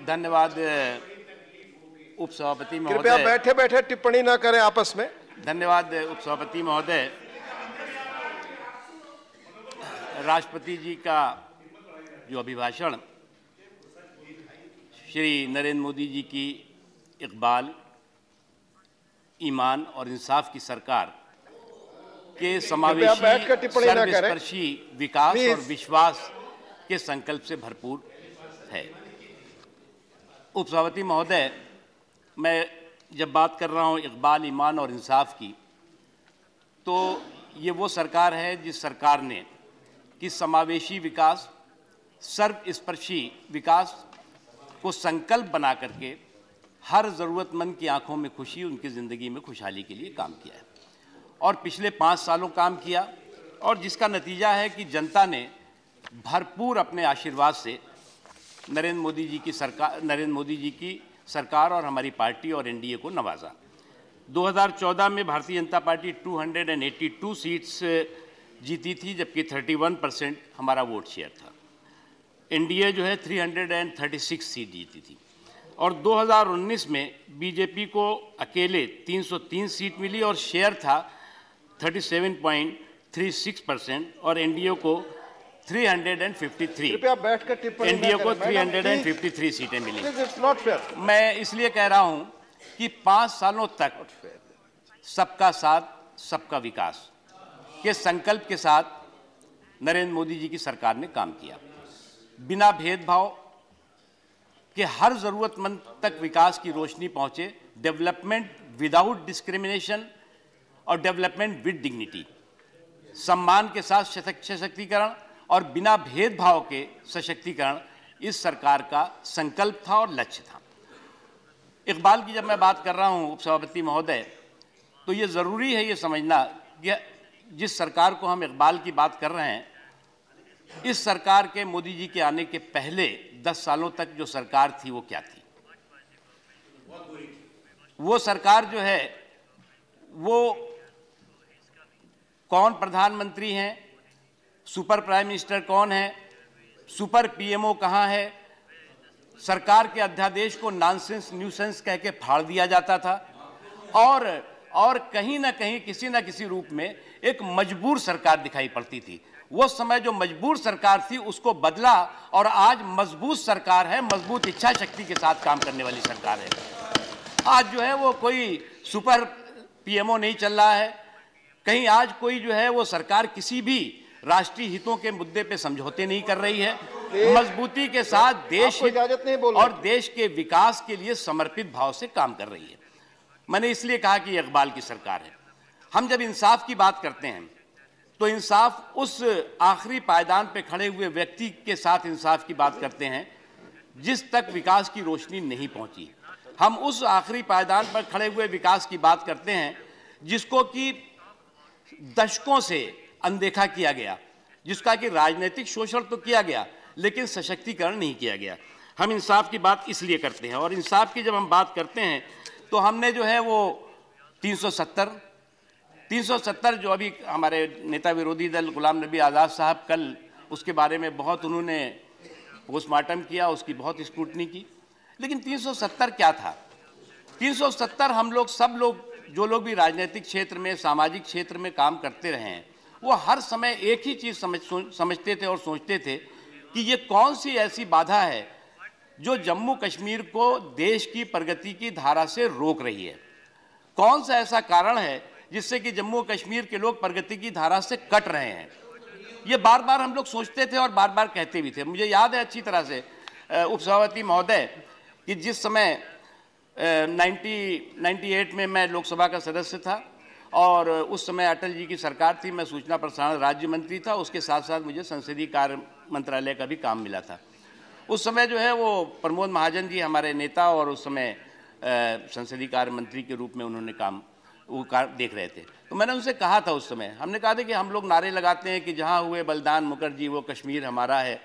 धन्यवाद उपसभापति कृपया महोदय बैठे बैठे टिप्पणी ना करें आपस में। धन्यवाद उपसभापति महोदय। राष्ट्रपति जी का जो अभिभाषण श्री नरेंद्र मोदी जी की इकबाल ईमान और इंसाफ की सरकार के समावेशी। सर्वस्पर्शी विकास और विश्वास के संकल्प से भरपूर है। उपसभापति महोदय, मैं जब बात कर रहा हूँ इकबाल, ईमान और इंसाफ की तो ये वो सरकार है जिस सरकार ने कि समावेशी विकास, सर्वस्पर्शी विकास को संकल्प बना करके हर ज़रूरतमंद की आँखों में खुशी, उनकी ज़िंदगी में खुशहाली के लिए काम किया है। और पिछले पाँच सालों काम किया, और जिसका नतीजा है कि जनता ने भरपूर अपने आशीर्वाद से नरेंद्र मोदी जी की सरकार, नरेंद्र मोदी जी की सरकार और हमारी पार्टी और एनडीए को नवाजा। 2014 में भारतीय जनता पार्टी 282 सीट्स जीती थी, जबकि 31 परसेंट हमारा वोट शेयर था। एनडीए जो है 336 सीट जीती थी। और 2019 में बीजेपी को अकेले 303 सीट मिली और शेयर था 37.36 परसेंट और एनडीए को 353 कृपया बैठकर टिप्पणी ना एनडीए को 353 सीटें मिली। मैं इसलिए कह रहा हूँ कि पाँच सालों तक सबका साथ सबका विकास के संकल्प के साथ नरेंद्र मोदी जी की सरकार ने काम किया। बिना भेदभाव के हर जरूरतमंद तक विकास की रोशनी पहुँचे। डेवलपमेंट विदाउट डिस्क्रिमिनेशन और डेवलपमेंट विद डिग्निटी सम्मान के साथ सशक्तिकरण और बिना भेदभाव के सशक्तिकरण इस सरकार का संकल्प था और लक्ष्य था। इकबाल की जब मैं बात कर रहा हूँ, उपसभापति महोदय तो ये ज़रूरी है ये समझना कि जिस सरकार को हम इकबाल की बात कर रहे हैं, इस सरकार के मोदी जी के आने के पहले दस सालों तक जो सरकार थी, वो क्या थी? वो सरकार जो है, वो कौन प्रधानमंत्री हैं? सुपर प्राइम मिनिस्टर कौन है? सुपर पीएमओ कहाँ है? सरकार के अध्यादेश को नॉनसेंस न्यूसेंस कह के फाड़ दिया जाता था। और और कहीं ना कहीं, किसी ना किसी रूप में एक मजबूर सरकार दिखाई पड़ती थी। वो समय जो मजबूर सरकार थी, उसको बदला और आज मज़बूत सरकार है, मज़बूत इच्छा शक्ति के साथ काम करने वाली सरकार है। आज जो है वो कोई सुपर पीएमओ नहीं चल रहा है। कहीं आज कोई जो है वो सरकार किसी भी राष्ट्रीय हितों के मुद्दे पे समझौते नहीं कर रही है। मजबूती के साथ देश इजाज़त नहीं बोलने और देश के विकास के लिए समर्पित भाव से काम कर रही है। मैंने इसलिए कहा कि इकबाल की सरकार है। हम जब इंसाफ की बात करते हैं तो इंसाफ उस आखिरी पायदान पे खड़े हुए व्यक्ति के साथ इंसाफ की बात करते हैं जिस तक विकास की रोशनी नहीं पहुँची। हम उस आखिरी पायदान पर खड़े हुए विकास की बात करते हैं जिसको कि दशकों से अनदेखा किया गया, जिसका कि राजनीतिक शोषण तो किया गया, लेकिन सशक्तिकरण नहीं किया गया। हम इंसाफ की बात इसलिए करते हैं, और इंसाफ की जब हम बात करते हैं तो हमने जो है वो 370 370 जो अभी हमारे नेता विरोधी दल गुलाम नबी आज़ाद साहब कल, उसके बारे में बहुत उन्होंने पोस्टमार्टम किया, उसकी बहुत स्क्रूटनी की। लेकिन 370 क्या था? 370 हम लोग, सब लोग, जो लोग भी राजनीतिक क्षेत्र में, सामाजिक क्षेत्र में काम करते रहे हैं वो हर समय एक ही चीज़ समझ समझते थे और सोचते थे कि ये कौन सी ऐसी बाधा है जो जम्मू कश्मीर को देश की प्रगति की धारा से रोक रही है। कौन सा ऐसा कारण है जिससे कि जम्मू कश्मीर के लोग प्रगति की धारा से कट रहे हैं? ये बार बार हम लोग सोचते थे और बार बार कहते भी थे। मुझे याद है अच्छी तरह से उपसभापति महोदय, कि जिस समय नाइन्टी नाइन्टी एट में मैं लोकसभा का सदस्य था और उस समय अटल जी की सरकार थी, मैं सूचना प्रसारण राज्य मंत्री था, उसके साथ साथ मुझे संसदीय कार्य मंत्रालय का भी काम मिला था। उस समय जो है वो प्रमोद महाजन जी हमारे नेता और उस समय संसदीय कार्य मंत्री के रूप में उन्होंने काम, वो कार देख रहे थे। तो मैंने उनसे कहा था उस समय, हमने कहा था कि हम लोग नारे लगाते हैं कि जहाँ हुए बलिदान मुखर्जी, वो कश्मीर हमारा है।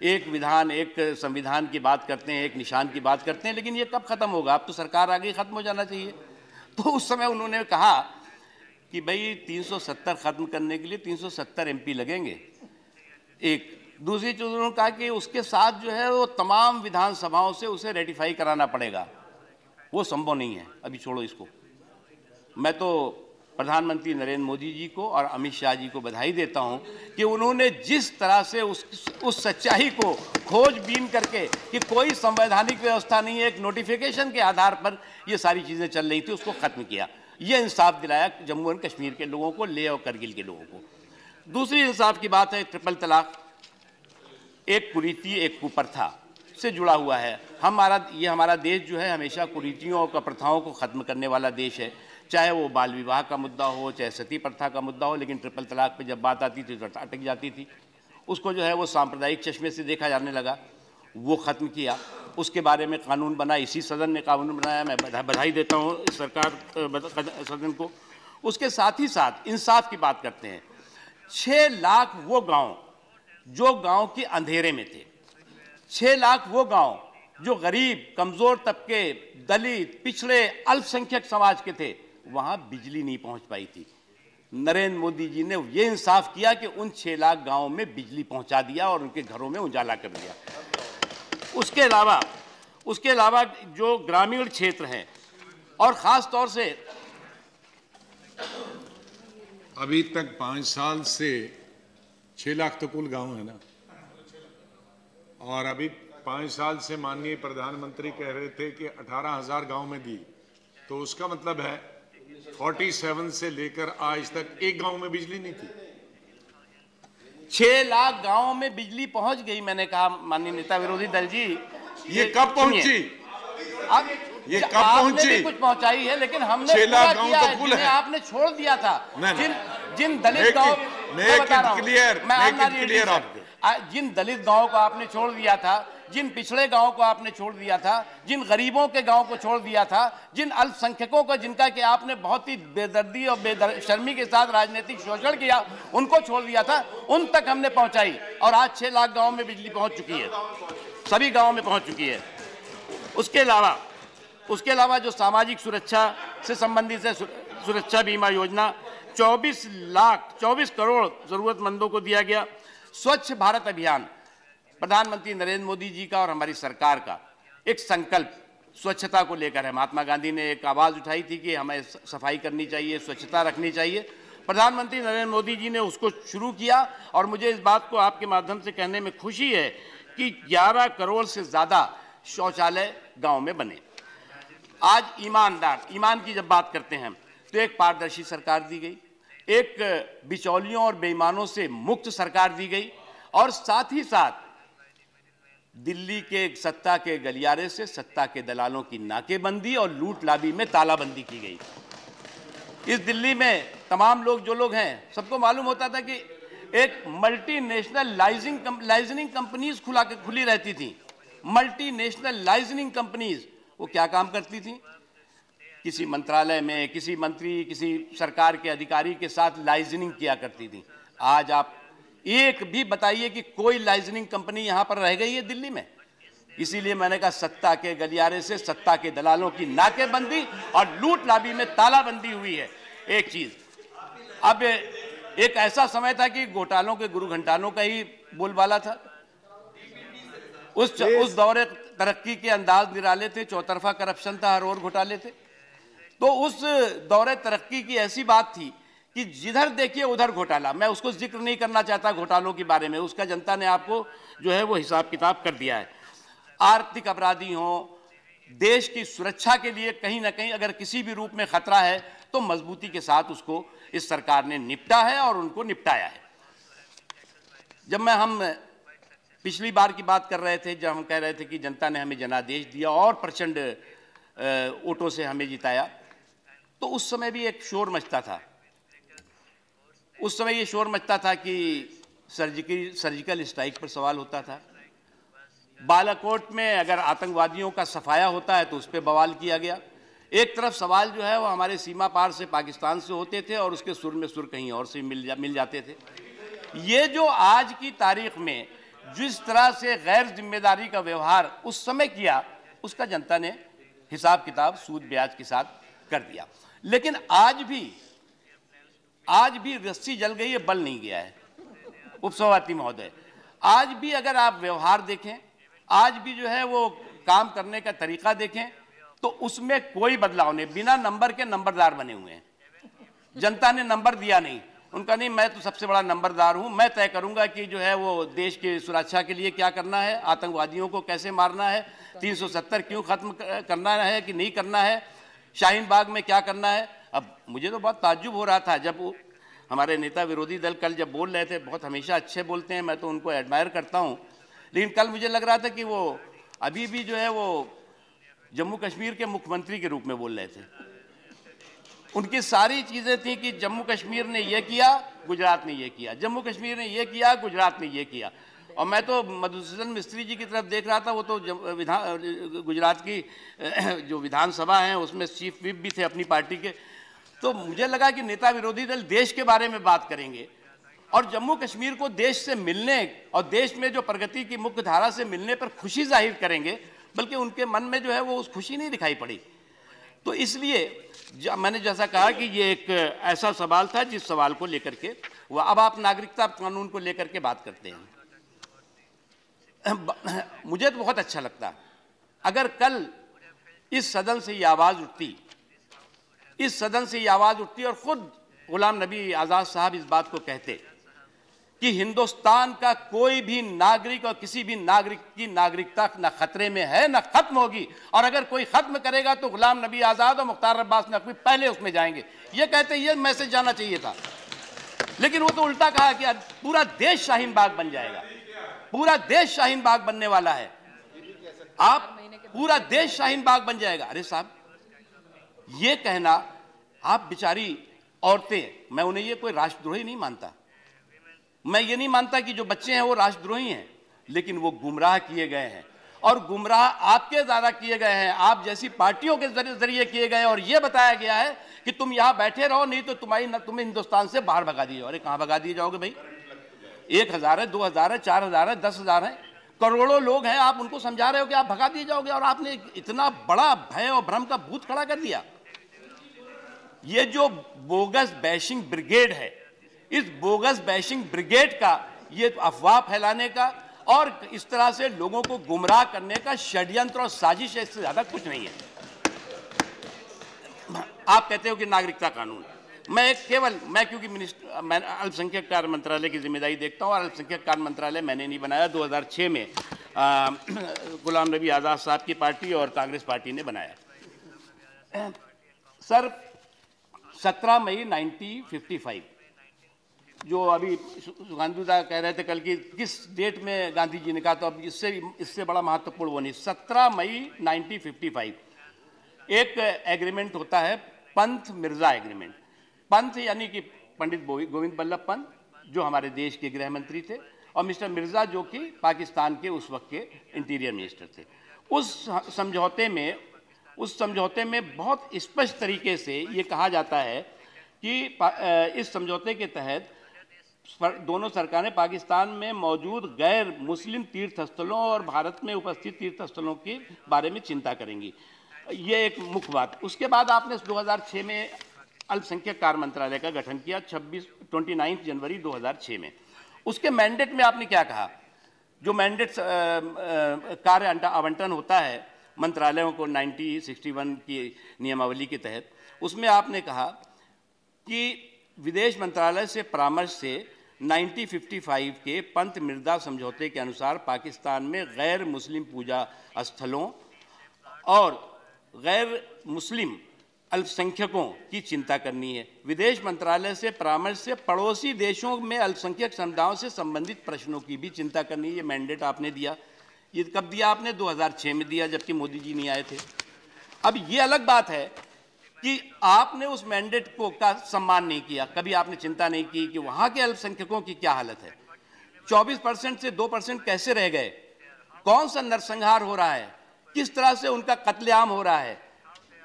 एक विधान, एक संविधान की बात करते हैं, एक निशान की बात करते हैं, लेकिन ये कब खत्म होगा? अब तो सरकार आगे खत्म हो जाना चाहिए। तो उस समय उन्होंने कहा कि भाई 370 खत्म करने के लिए 370 एमपी लगेंगे। एक। दूसरी चीज़ उन्होंने कहा कि उसके साथ जो है वो तमाम विधानसभाओं से उसे रेटिफाई कराना पड़ेगा। वो संभव नहीं है। अभी छोड़ो इसको। मैं तो प्रधानमंत्री नरेंद्र मोदी जी को और अमित शाह जी को बधाई देता हूँ कि उन्होंने जिस तरह से उस उस सच्चाई को खोजबीन करके कि कोई संवैधानिक व्यवस्था नहीं है, एक नोटिफिकेशन के आधार पर ये सारी चीज़ें चल रही थी, उसको ख़त्म किया। ये इंसाफ दिलाया जम्मू एंड कश्मीर के लोगों को, ले और करगिल के लोगों को। दूसरी इंसाफ की बात है, ट्रिपल तलाक। एक कुरीति, एक कुप्रथा से जुड़ा हुआ है। हमारा, ये हमारा देश जो है, हमेशा कुरीतियों और प्रथाओं को ख़त्म करने वाला देश है। चाहे वो बाल विवाह का मुद्दा हो, चाहे सती प्रथा का मुद्दा हो, लेकिन ट्रिपल तलाक पे जब बात आती थी तो अटक जाती थी। उसको जो है, वो सांप्रदायिक चश्मे से देखा जाने लगा। वो ख़त्म किया। उसके बारे में कानून बना, इसी सदन ने कानून बनाया, मैं बधाई देता हूँ सरकार सदन को। उसके साथ ही साथ इंसाफ की बात करते हैं। छः लाख वो गाँव, जो गाँव के अंधेरे में थे। छः लाख वो गाँव, जो गरीब, कमज़ोर तबके, दलित, पिछड़े, अल्पसंख्यक समाज के थे, वहाँ बिजली नहीं पहुँच पाई थी। नरेंद्र मोदी जी ने यह इंसाफ किया कि उन छह लाख गाँवों में बिजली पहुँचा दिया और उनके घरों में उजाला कर दिया। उसके अलावा उसके अलावा जो ग्रामीण क्षेत्र हैं, और ख़ास तौर से अभी तक पाँच साल से छह लाख तो कुल गाँव है ना। और अभी पाँच साल से माननीय प्रधानमंत्री कह रहे थे कि अठारह हज़ार गाँव में दी। तो उसका मतलब है 47 से लेकर आज तक एक गाँव में बिजली नहीं थी। छह लाख गाँव में बिजली पहुँच गई मैंने कहा माननीय नेता विरोधी दल जी ये कब पहुँची? अब ये कब पहुँची? कुछ पहुंचाई है लेकिन हमने छह लाख गाँव तो फुल है। आपने छोड़ दिया था। जिन जिन दलित गाँव मैं क्लियर मैं क्लियर जिन दलित गाँव को आपने छोड़ दिया था जिन पिछड़े गाँव को आपने छोड़ दिया था, जिन गरीबों के गाँव को छोड़ दिया था, जिन अल्पसंख्यकों को जिनका कि आपने बहुत ही बेदर्दी और बेशर्मी के साथ राजनीतिक शोषण किया, उनको छोड़ दिया था, उन तक हमने पहुंचाई। और आज छह लाख गाँव में बिजली पहुँच चुकी है। सभी गाँव में पहुँच चुकी है। उसके अलावा उसके अलावा जो सामाजिक सुरक्षा से संबंधित है सुरक्षा बीमा योजना 24 लाख 24 करोड़ जरूरतमंदों को दिया गया। स्वच्छ भारत अभियान प्रधानमंत्री नरेंद्र मोदी जी का और हमारी सरकार का एक संकल्प, स्वच्छता को लेकर है। महात्मा गांधी ने एक आवाज़ उठाई थी कि हमें सफ़ाई करनी चाहिए, स्वच्छता रखनी चाहिए। प्रधानमंत्री नरेंद्र मोदी जी ने उसको शुरू किया और मुझे इस बात को आपके माध्यम से कहने में खुशी है कि 11 करोड़ से ज़्यादा शौचालय गाँव में बने। आज ईमानदार, ईमान की जब बात करते हैं तो एक पारदर्शी सरकार दी गई, एक बिचौलियों और बेईमानों से मुक्त सरकार दी गई और साथ ही साथ दिल्ली के सत्ता के गलियारे से सत्ता के दलालों की नाकेबंदी और लूट लाबी में तालाबंदी की गई। इस दिल्ली में तमाम लोग जो लोग हैं, सबको मालूम होता था कि एक मल्टीनेशनल लाइजिंग लाइजनिंग कंपनीज़ खुला के खुली रहती थी। मल्टीनेशनल लाइजनिंग कंपनीज़ वो क्या काम करती थी? किसी मंत्रालय में, किसी मंत्री, किसी सरकार के अधिकारी के साथ लाइजनिंग किया करती थी। आज आप एक भी बताइए कि कोई लाइजनिंग कंपनी यहाँ पर रह गई है दिल्ली में? इसीलिए मैंने कहा सत्ता के गलियारे से सत्ता के दलालों की नाकेबंदी और लूट लाबी में तालाबंदी हुई है। एक चीज़ अब एक ऐसा समय था कि घोटालों के गुरु घंटालों का ही बोलबाला था। उस उस दौरे तरक्की के अंदाज निराले थे चौतरफा करप्शन था हर और घोटाले थे। तो उस दौरे तरक्की की ऐसी बात थी कि जिधर देखिए, उधर घोटाला। मैं उसको ज़िक्र नहीं करना चाहता घोटालों के बारे में। उसका जनता ने आपको जो है वो हिसाब किताब कर दिया है। आर्थिक अपराधी हों, देश की सुरक्षा के लिए कहीं ना कहीं अगर किसी भी रूप में खतरा है तो मजबूती के साथ उसको इस सरकार ने निपटा है और उनको निपटाया है। जब मैं हम पिछली बार की बात कर रहे थे, जब हम कह रहे थे कि जनता ने हमें जनादेश दिया और प्रचंड वोटों से हमें जिताया तो उस समय भी एक शोर मचता था। उस समय ये शोर मचता था कि सर्जिकल सर्जिकल स्ट्राइक पर सवाल होता था। बालाकोट में अगर आतंकवादियों का सफाया होता है तो उस पर बवाल किया गया। एक तरफ़ सवाल जो है वो हमारे सीमा पार से पाकिस्तान से होते थे और उसके सुर में सुर कहीं और से मिल जा, मिल जाते थे। ये जो आज की तारीख में जिस तरह से गैर ज़िम्मेदारी का व्यवहार उस समय किया, उसका जनता ने हिसाब किताब सूद ब्याज के साथ कर दिया। लेकिन आज भी आज भी रस्सी जल गई है, बल नहीं गया है। उपसभापति महोदय, आज भी अगर आप व्यवहार देखें, आज भी जो है वो काम करने का तरीका देखें तो उसमें कोई बदलाव नहीं। बिना नंबर के नंबरदार बने हुए हैं। जनता ने नंबर दिया नहीं। उनका नहीं, मैं तो सबसे बड़ा नंबरदार हूँ। मैं तय करूँगा कि जो है वो देश की सुरक्षा के लिए क्या करना है, आतंकवादियों को कैसे मारना है 370 क्यों खत्म करना है कि नहीं करना है, शाहीन बाग में क्या करना है। अब मुझे तो बहुत ताज्जुब हो रहा था जब हमारे नेता विरोधी दल कल जब बोल रहे थे, बहुत हमेशा अच्छे बोलते हैं, मैं तो उनको एडमायर करता हूँ। लेकिन कल मुझे लग रहा था कि वो अभी भी जो है वो जम्मू कश्मीर के मुख्यमंत्री के रूप में बोल रहे थे। उनकी सारी चीज़ें थी कि जम्मू कश्मीर ने ये किया, गुजरात ने ये किया। जम्मू कश्मीर ने ये किया, गुजरात ने ये किया। और मैं तो मधुसूदन मिस्त्री जी की तरफ़ देख रहा था, वो तो विधान गुजरात की, जो विधानसभा है, उसमें चीफ विप भी थे अपनी पार्टी के। तो मुझे लगा कि नेता विरोधी दल देश के बारे में बात करेंगे। और जम्मू कश्मीर को देश से मिलने और देश में जो प्रगति की मुख्य धारा से मिलने पर खुशी ज़ाहिर करेंगे, बल्कि उनके मन में जो है वो उस खुशी नहीं दिखाई पड़ी। तो इसलिए मैंने जैसा कहा कि ये एक ऐसा सवाल था जिस सवाल को लेकर के वह अब आप नागरिकता कानून को लेकर के बात करते हैं। मुझे तो बहुत अच्छा लगता। अगर कल इस सदन से ये आवाज़ उठती इस सदन से ये आवाज़ उठती और खुद गुलाम नबी आज़ाद साहब इस बात को कहते कि हिंदुस्तान का कोई भी नागरिक और किसी भी नागरिक की नागरिकता न खतरे में है, न खत्म होगी। और अगर कोई खत्म करेगा तो गुलाम नबी आज़ाद और मुख्तार अब्बास नकवी पहले उसमें जाएँगे। ये कहते ये मैसेज जाना चाहिए था। लेकिन वो तो उल्टा कहा कि पूरा देश शाहीन बाग बन जाएगा। पूरा देश शाहीन बाग बनने वाला है। आप पूरा देश शाहीन बाग बन जाएगा। अरे साहब, ये कहना आप बिचारी औरतें, मैं उन्हें ये कोई राष्ट्रद्रोही नहीं मानता। मैं ये नहीं मानता कि जो बच्चे हैं वो राष्ट्रद्रोही हैं, लेकिन वो गुमराह किए गए हैं। और गुमराह आपके ज़्यादा किए गए हैं, आप जैसी पार्टियों के ज़रिए किए गए और ये बताया गया है कि तुम यहाँ बैठे रहो, नहीं तो तुम्हारी न तुम्हें हिंदुस्तान से बाहर भगा दिए अरे, कहाँ भगा दिए जाओगे भाई? एक हज़ार है, दो हज़ार है, चार हज़ार है, दस हज़ार है। करोड़ों लोग हैं, आप उनको समझा रहे हो कि आप भगा दिए जाओगे, और आपने इतना बड़ा भय और भ्रम का भूत खड़ा कर दिया। ये जो बोगस बैशिंग ब्रिगेड है, इस बोगस बैशिंग ब्रिगेड का ये अफवाह फैलाने का और इस तरह से लोगों को गुमराह करने का षड्यंत्र और साजिश इससे ज़्यादा कुछ नहीं है। आप कहते हो कि नागरिकता कानून। मैं केवल, मैं क्योंकि मिनिस्टर, मैं अल्पसंख्यक कार्य मंत्रालय की ज़िम्मेदारी देखता हूँ और अल्पसंख्यक कार्य मंत्रालय मैंने नहीं बनाया 2006 में गुलाम नबी आज़ाद साहब की पार्टी और कांग्रेस पार्टी ने बनाया। सर 17 मई 1955 जो अभी गांधीदा कह रहे थे कल की किस डेट में गांधी जी ने कहा तो अब इससे इससे बड़ा महत्वपूर्ण वो नहीं 17 मई 1955 एक एग्रीमेंट होता है पंथ मिर्ज़ा एग्रीमेंट। पंथ यानी कि पंडित गोविंद बल्लभ पंत जो हमारे देश के गृह मंत्री थे, और मिस्टर मिर्ज़ा जो कि पाकिस्तान के उस वक्त के इंटीरियर मिनिस्टर थे। उस समझौते में उस समझौते में बहुत स्पष्ट तरीके से ये कहा जाता है कि इस समझौते के तहत दोनों सरकारें पाकिस्तान में मौजूद गैर मुस्लिम तीर्थस्थलों और भारत में उपस्थित तीर्थस्थलों के बारे में चिंता करेंगी। ये एक मुख्य बात। उसके बाद आपने 2006 में अल्पसंख्यक कार्य मंत्रालय का गठन किया 26 29 जनवरी 2006 में। उसके मैंडेट में आपने क्या कहा? जो मैंडेट कार्य आवंटन होता है मंत्रालयों को 1961 की नियमावली के तहत, उसमें आपने कहा कि विदेश मंत्रालय से परामर्श से 1955 के पंत मृदा समझौते के अनुसार पाकिस्तान में गैर मुस्लिम पूजा स्थलों और गैर मुस्लिम अल्पसंख्यकों की चिंता करनी है। विदेश मंत्रालय से परामर्श से पड़ोसी देशों में अल्पसंख्यक समुदायों से संबंधित प्रश्नों की भी चिंता करनी है, ये मैंडेट आपने दिया। ये कब दिया आपने? 2006 में दिया, जबकि मोदी जी नहीं आए थे। अब ये अलग बात है कि आपने उस मैंडेट को का सम्मान नहीं किया। कभी आपने चिंता नहीं की कि वहाँ के अल्पसंख्यकों की क्या हालत है? 24 परसेंट से 2 परसेंट कैसे रह गए? कौन सा नरसंहार हो रहा है? किस तरह से उनका कत्लेआम हो रहा है?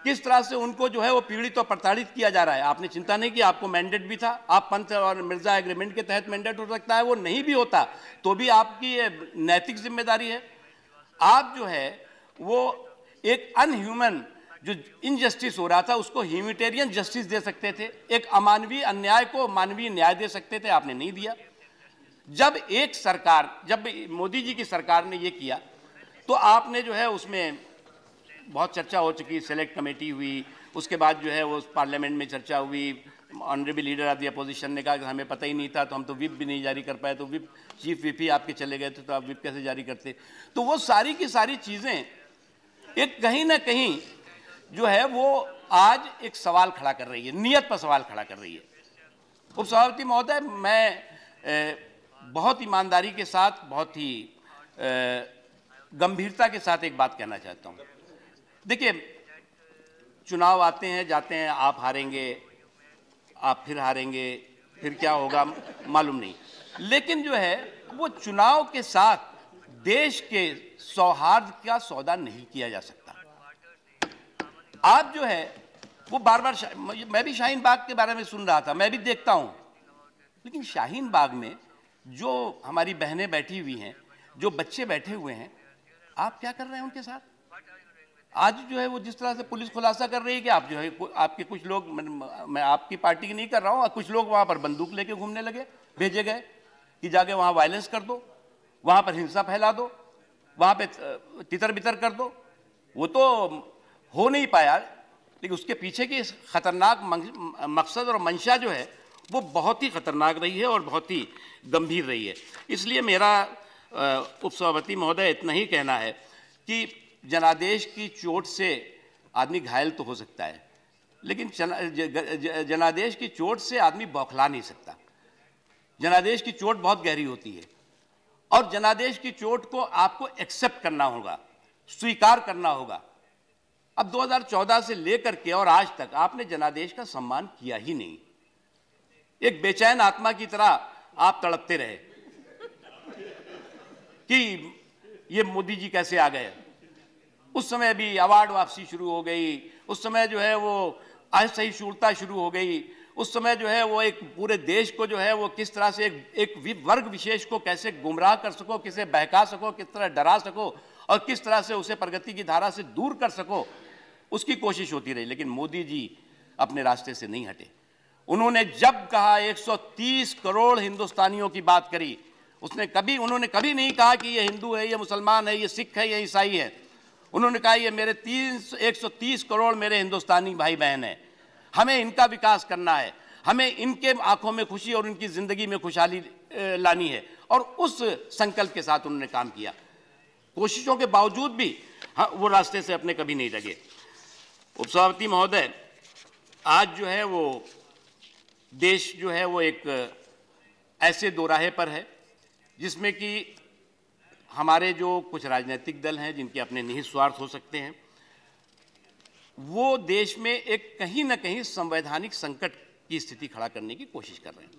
किस तरह से उनको जो है वो पीड़ित और प्रताड़ित किया जा रहा है? आपने चिंता नहीं की? आपको मैंडेट भी था। आप पंथ और मिर्ज़ा एग्रीमेंट के तहत मैंडेट हो सकता है, वो नहीं भी होता तो भी आपकी नैतिक ज़िम्मेदारी है। आप जो है, वो एक अनह्यूमन जो इनजस्टिस हो रहा था, उसको ह्यूमिटेरियन जस्टिस दे सकते थे। एक अमानवीय अन्याय को मानवीय न्याय दे सकते थे, आपने नहीं दिया। जब एक सरकार, जब मोदी जी की सरकार ने ये किया तो आपने जो है, उसमें बहुत चर्चा हो चुकी सेलेक्ट कमेटी हुई, उसके बाद जो है, वो पार्लियामेंट में चर्चा हुई honourable leader of the opposition ने कहा कि हमें पता ही नहीं था तो हम तो विप भी नहीं जारी कर पाए तो विप चीफ विप ही आपके चले गए थे तो आप विप कैसे जारी करते? तो वो सारी की सारी चीज़ें एक कहीं ना कहीं जो है वो आज एक सवाल खड़ा कर रही है नियत पर सवाल खड़ा कर रही है। उपसभापति महोदय मैं ए, बहुत ईमानदारी के साथ बहुत ही गंभीरता के साथ एक बात कहना चाहता हूँ। देखिए चुनाव आते हैं जाते हैं आप हारेंगे आप फिर हारेंगे, फिर क्या होगा, मालूम नहीं। लेकिन जो है, वो चुनाव के साथ देश के सौहार्द का सौदा नहीं किया जा सकता। आप जो है, वो बार बार मैं भी शाहीन बाग के बारे में सुन रहा था, मैं भी देखता हूँ। लेकिन शाहीन बाग में जो हमारी बहनें बैठी हुई हैं, जो बच्चे बैठे हुए हैं, आप क्या कर रहे हैं उनके साथ? आज जो है वो जिस तरह से पुलिस खुलासा कर रही है कि आप जो है आपके कुछ लोग, मैं आपकी पार्टी की नहीं कर रहा हूँ कुछ लोग वहाँ पर बंदूक लेके घूमने लगे, भेजे गए कि जाके वहाँ वायलेंस कर दो, वहाँ पर हिंसा फैला दो, वहाँ पे तितर बितर कर दो। वो तो हो नहीं पाया, लेकिन उसके पीछे की खतरनाक मकसद और मंशा जो है, वो बहुत ही खतरनाक रही है और बहुत ही गंभीर रही है। इसलिए मेरा उपसभापति महोदय इतना ही कहना है कि जनादेश की चोट से आदमी घायल तो हो सकता है, लेकिन जनादेश की चोट से आदमी बौखला नहीं सकता। जनादेश की चोट बहुत गहरी होती है और जनादेश की चोट को आपको एक्सेप्ट करना होगा, स्वीकार करना होगा। अब 2014 से लेकर के और आज तक आपने जनादेश का सम्मान किया ही नहीं। एक बेचैन आत्मा की तरह आप तड़पते रहे कि ये मोदी जी कैसे आ गए? उस समय भी अवार्ड वापसी शुरू हो गई। उस समय जो है वो असहिष्णुता शुरू हो गई। उस समय जो है वो एक पूरे देश को जो है वो किस तरह से एक एक वर्ग विशेष को कैसे गुमराह कर सको, किसे बहका सको, किस तरह डरा सको और किस तरह से उसे प्रगति की धारा से दूर कर सको, उसकी कोशिश होती रही। लेकिन मोदी जी अपने रास्ते से नहीं हटे। उन्होंने जब कहा 130 करोड़ हिंदुस्तानियों की बात करी, उसने कभी, उन्होंने कभी नहीं कहा कि ये हिंदू है, ये मुसलमान है, ये सिख है, ये ईसाई है। उन्होंने कहा, ये मेरे तीन एक सौ तीस करोड़ मेरे हिंदुस्तानी भाई बहन हैं। हमें इनका विकास करना है। हमें इनके आँखों में खुशी और उनकी ज़िंदगी में खुशहाली लानी है। और उस संकल्प के साथ उन्होंने काम किया। कोशिशों के बावजूद भी हाँ वो रास्ते से अपने कभी नहीं लगे। उपसभापति महोदय, आज जो है वो, देश जो है वो एक, ऐसे दोराहे पर है, जिसमें कि हमारे जो कुछ राजनीतिक दल हैं, जिनके अपने निहित स्वार्थ हो सकते हैं, वो देश में एक कहीं ना कहीं संवैधानिक संकट की स्थिति खड़ा करने की कोशिश कर रहे हैं।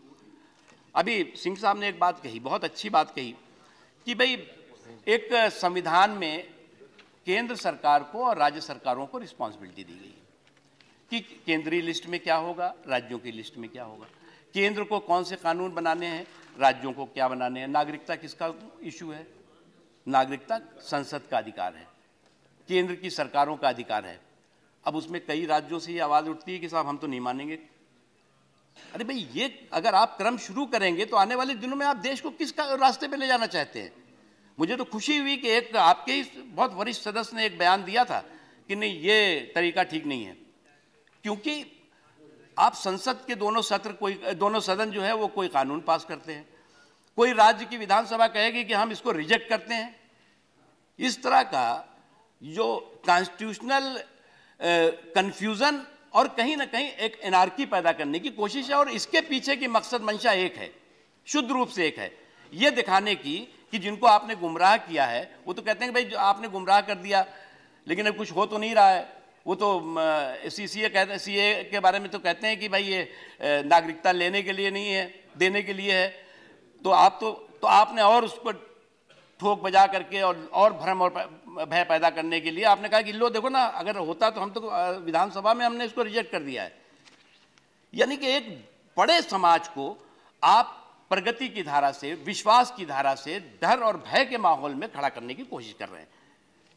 अभी सिंह साहब ने एक बात कही, बहुत अच्छी बात कही, कि भाई एक संविधान में केंद्र सरकार को और राज्य सरकारों को रिस्पॉन्सिबिलिटी दी गई कि केंद्रीय लिस्ट में क्या होगा, राज्यों की लिस्ट में क्या होगा, केंद्र को कौन से कानून बनाने हैं, राज्यों को क्या बनाने हैं, नागरिकता किसका इशू है नागरिकता संसद का अधिकार है, केंद्र की सरकारों का अधिकार है। अब उसमें कई राज्यों से ये आवाज़ उठती है कि साहब, हम तो नहीं मानेंगे। अरे भाई, ये अगर आप क्रम शुरू करेंगे तो आने वाले दिनों में आप देश को किस रास्ते पे ले जाना चाहते हैं? मुझे तो खुशी हुई कि एक आपके ही बहुत वरिष्ठ सदस्य ने एक बयान दिया था कि नहीं, ये तरीका ठीक नहीं है। क्योंकि आप संसद के दोनों सत्र, कोई, दोनों सदन जो है, वो कोई कानून पास करते हैं। कोई राज्य की विधानसभा कहेगी कि हम इसको रिजेक्ट करते हैं। इस तरह का जो कॉन्स्टिट्यूशनल कंफ्यूजन और कहीं ना कहीं एक एनआरकी पैदा करने की कोशिश है और इसके पीछे की मकसद मंशा एक है, शुद्ध रूप से एक है। ये दिखाने की कि जिनको आपने गुमराह किया है, वो तो कहते हैं कि भाई आपने गुमराह कर दिया, लेकिन अब कुछ हो तो नहीं रहा है। वो तो सी सी ए कहते सी ए के बारे में तो कहते हैं कि भाई ये नागरिकता लेने के लिए नहीं है, देने के लिए है। तो आप तो तो आपने और उसको ठोक बजा करके और और भ्रम और भय पैदा करने के लिए आपने कहा कि लो, देखो ना, अगर होता तो हम तो विधानसभा में हमने इसको रिजेक्ट कर दिया है। यानी कि एक बड़े समाज को आप प्रगति की धारा से, विश्वास की धारा से डर और भय के माहौल में खड़ा करने की कोशिश कर रहे हैं।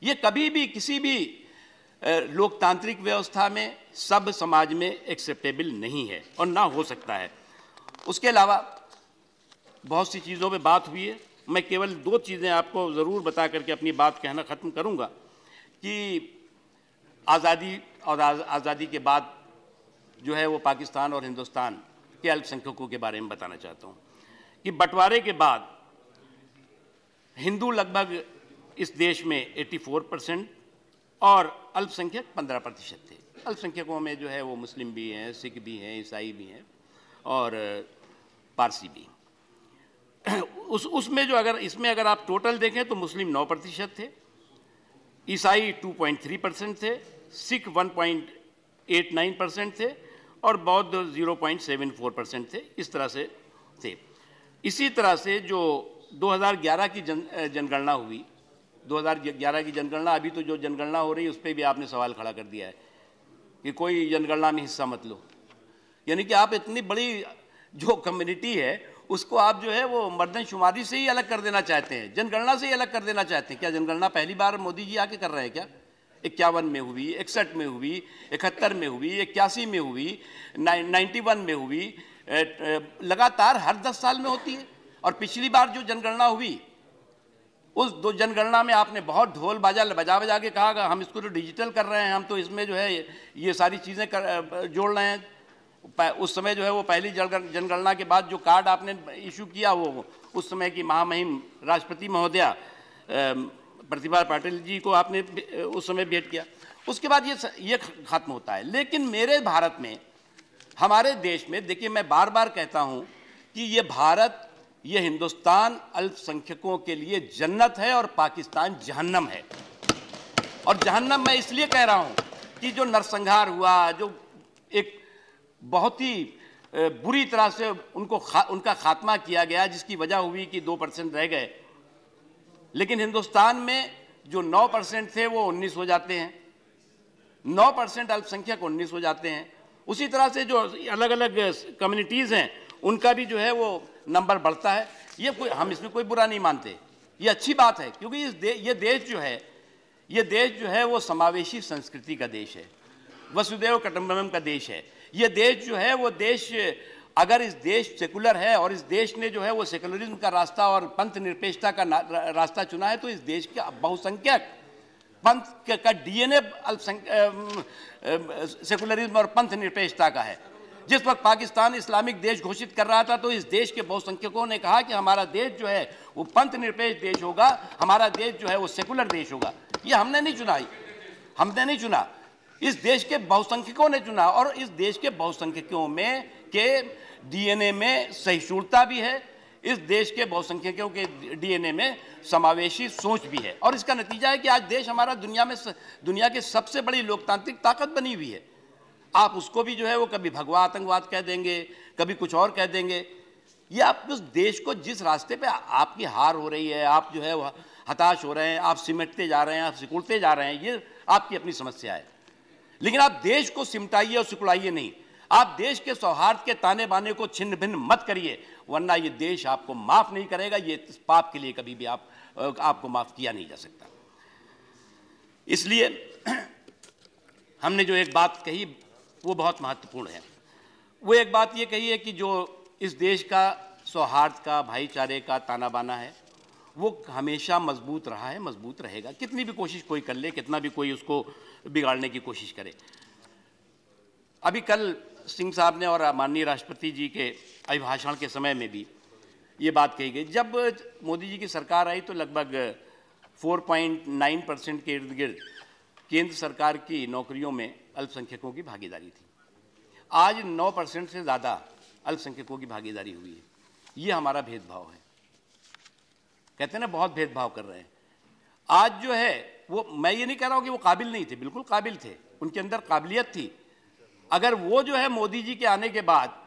ये कभी भी, किसी भी लोकतांत्रिक व्यवस्था में, सब समाज में एक्सेप्टेबल नहीं है और ना हो सकता है। उसके अलावा बहुत सी चीज़ों पे बात हुई है। मैं केवल दो चीज़ें आपको ज़रूर बता करके अपनी बात कहना ख़त्म करूँगा कि आज़ादी और आज़ादी के बाद जो है वो पाकिस्तान और हिंदुस्तान के अल्पसंख्यकों के बारे में बताना चाहता हूँ कि बंटवारे के बाद हिंदू लगभग इस देश में 84 परसेंट और अल्पसंख्यक 15 प्रतिशत थे। अल्पसंख्यकों में जो है वो मुस्लिम भी हैं, सिख भी हैं, ईसाई भी हैं और पारसी भी। उस, उसमें जो अगर, इसमें अगर आप टोटल देखें तो मुस्लिम 9 प्रतिशत थे, ईसाई 2.3 परसेंट थे, सिख 1.89 परसेंट थे और बौद्ध 0.74 परसेंट थे, इस तरह से थे। इसी तरह से जो 2011 की जन जनगणना हुई 2011 की जनगणना, अभी तो जो जनगणना हो रही है, उस पर भी आपने सवाल खड़ा कर दिया है कि कोई जनगणना में हिस्सा मत लो। यानी कि आप इतनी बड़ी जो कम्युनिटी है उसको आप जो है वो मर्दन शुमारी से ही अलग कर देना चाहते हैं, जनगणना से ही अलग कर देना चाहते हैं। क्या जनगणना पहली बार मोदी जी आके कर रहे हैं क्या? इक्यावन में हुई, इकसठ में हुई, इकहत्तर में हुई, इक्यासी में हुई नाइन्टी वन में हुई लगातार हर दस साल में होती है। और पिछली बार जो जनगणना हुई, उस दो जनगणना में आपने बहुत ढोल बाजा, बजा बजा के कहा हम इसको तो डिजिटल कर रहे हैं, हम तो इसमें जो है ये सारी चीज़ें जोड़ रहे हैं। उस समय जो है वो पहली जनगणना के बाद जो कार्ड आपने इशू किया वो उस समय की महामहिम राष्ट्रपति महोदया प्रतिभा पाटिल जी को आपने उस समय भेंट किया। उसके बाद ये ये खत्म होता है। लेकिन मेरे भारत में, हमारे देश में, देखिए मैं बार बार कहता हूँ कि ये भारत, ये हिंदुस्तान अल्पसंख्यकों के लिए जन्नत है और पाकिस्तान जहन्नम है। और जहन्नम मैं इसलिए कह रहा हूँ कि जो नरसंहार हुआ, जो एक बहुत ही बुरी तरह से उनको खा, उनका खात्मा किया गया जिसकी वजह हुई कि दो परसेंट रह गए। लेकिन हिंदुस्तान में जो नौ परसेंट थे वो उन्नीस हो जाते हैं। नौ परसेंट अल्पसंख्यक उन्नीस हो जाते हैं। उसी तरह से जो अलग अलग कम्युनिटीज़ हैं उनका भी जो है वो नंबर बढ़ता है। ये कोई हम इसमें कोई बुरा नहीं मानते। ये अच्छी बात है क्योंकि इस दे, ये देश जो है ये देश जो है वो समावेशी संस्कृति का देश है। वसुदेव कटम्बम का देश है। ये देश जो है, वो देश, अगर इस देश सेकुलर है और इस देश ने जो है, वो सेकुलरिज्म का रास्ता और पंथ निरपेक्षता का रास्ता चुना है तो इस देश के बहुसंख्यक पंथ का डीएनए सेकुलरिज्म और पंथ निरपेक्षता का है। जिस वक्त पाकिस्तान इस्लामिक देश घोषित कर रहा था तो इस देश के बहुसंख्यकों ने कहा कि हमारा देश जो है, वो पंथ निरपेक्ष देश होगा, हमारा देश जो है, वो सेकुलर देश होगा। ये हमने नहीं चुना हमने नहीं चुना। इस देश के बहुसंख्यकों ने चुना और इस देश के बहुसंख्यकों में के डीएनए में सहिष्णुता भी है, इस देश के बहुसंख्यकों के डीएनए में समावेशी सोच भी है। और इसका नतीजा है कि आज देश हमारा दुनिया में दुनिया के सबसे बड़ी लोकतांत्रिक ताकत बनी हुई है। आप उसको भी जो है वो कभी भगवा आतंकवाद कह देंगे, कभी कुछ और कह देंगे। ये आप उस देश को जिस रास्ते पे आपकी हार हो रही है, आप जो है वो हताश हो रहे हैं, आप सिमटते जा रहे हैं, आप सिकुड़ते जा रहे हैं, ये आपकी अपनी समस्या है। लेकिन आप देश को सिमटाइए और सिकुड़ाइए नहीं। आप देश के सौहार्द के ताने बाने को छिन्न भिन्न मत करिए, वरना ये देश आपको माफ़ नहीं करेगा, ये इस पाप के लिए कभी भी आप आपको माफ़ किया नहीं जा सकता। इसलिए हमने जो एक बात कही, वो बहुत महत्वपूर्ण है। वो एक बात ये कही है कि जो इस देश का सौहार्द का, भाईचारे का ताना बाना है वो हमेशा मज़बूत रहा है, मज़बूत रहेगा। कितनी भी कोशिश कोई कर ले, कितना भी कोई उसको बिगाड़ने की कोशिश करे। अभी कल सिंह साहब ने और माननीय राष्ट्रपति जी के अभिभाषण के समय में भी ये बात कही गई। जब मोदी जी की सरकार आई तो लगभग 4.9 परसेंट के इर्द गिर्द केंद्र सरकार की नौकरियों में अल्पसंख्यकों की भागीदारी थी। आज 9 परसेंट से ज़्यादा अल्पसंख्यकों की भागीदारी हुई है। ये हमारा भेदभाव है। कहते हैं ना बहुत भेदभाव कर रहे हैं। आज जो है वो मैं ये नहीं कह रहा हूँ कि वो काबिल नहीं थे बिल्कुल काबिल थे। उनके अंदर काबिलियत थी। अगर वो जो है मोदी जी के आने के बाद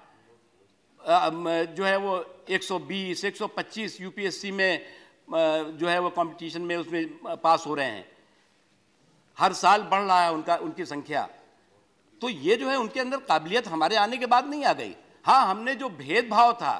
जो है वो 120, 125 यूपीएससी में जो है वो कंपटीशन में उसमें पास हो रहे हैं। हर साल बढ़ रहा है उनका उनकी संख्या। तो ये जो है उनके अंदर काबिलियत हमारे आने के बाद नहीं आ गई। हाँ हमने जो भेदभाव था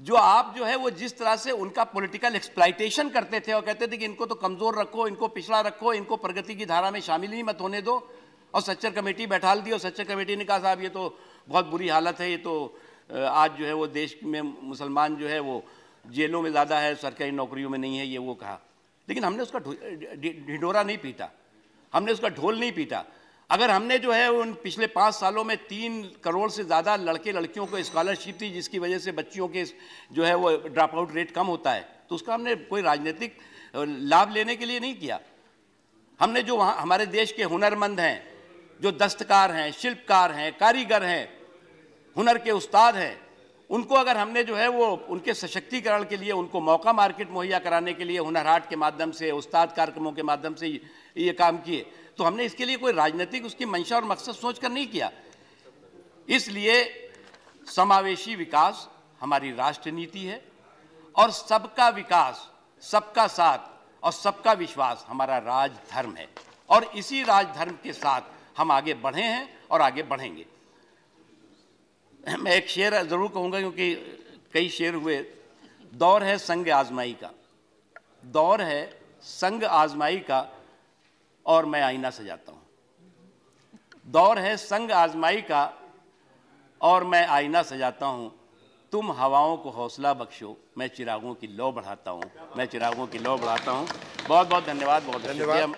जो आप जो है, वो जिस तरह से उनका पॉलिटिकल एक्सप्लाइटेशन करते थे और कहते थे कि इनको तो कमज़ोर रखो, इनको पिछड़ा रखो, इनको प्रगति की धारा में शामिल ही मत होने दो। और सच्चर कमेटी बैठाल दी और सच्चर कमेटी ने कहा, साहब, ये तो बहुत बुरी हालत है, ये तो आज जो है वो देश में मुसलमान जो है वो जेलों में ज़्यादा है, सरकारी नौकरियों में नहीं है, ये वो कहा। लेकिन हमने उसका ढो- ढि- नहीं पीटा। हमने उसका ढोल नहीं पीटा। अगर हमने जो है उन पिछले पाँच सालों में तीन करोड़ से ज़्यादा लड़के लड़कियों को स्कॉलरशिप दी, जिसकी वजह से बच्चियों के जो है वो ड्रॉप आउट रेट कम होता है तो उसका हमने कोई राजनीतिक लाभ लेने के लिए नहीं किया। हमने जो वहाँ, हमारे देश के हुनरमंद हैं, जो दस्तकार हैं, शिल्पकार हैं, कारीगर हैं, हुनर के उस्ताद हैं उनको अगर हमने जो है वो उनके सशक्तिकरण के लिए, उनको मौका मार्केट मुहैया कराने के लिए, हुनर हाट के माध्यम से, उस्ताद कार्यक्रमों के माध्यम से ये- काम किए तो हमने इसके लिए कोई राजनीतिक उसकी मंशा और मकसद सोचकर नहीं किया। इसलिए समावेशी विकास हमारी राष्ट्र नीति है और सबका विकास, सबका साथ और सबका विश्वास हमारा राजधर्म है। और इसी राजधर्म के साथ हम आगे बढ़े हैं और आगे बढ़ेंगे। मैं एक शेर ज़रूर कहूँगा क्योंकि कई शेर हुए। दौर है संग आजमाई का। दौर है संग आजमाई का और मैं आईना सजाता हूँ। दौर है संग आजमाई का और मैं आईना सजाता हूँ। तुम हवाओं को हौसला बख्शो मैं चिरागों की लौ बढ़ाता हूँ। मैं चिरागों की लौ बढ़ाता हूँ। बहुत बहुत धन्यवाद बहुत धन्यवाद।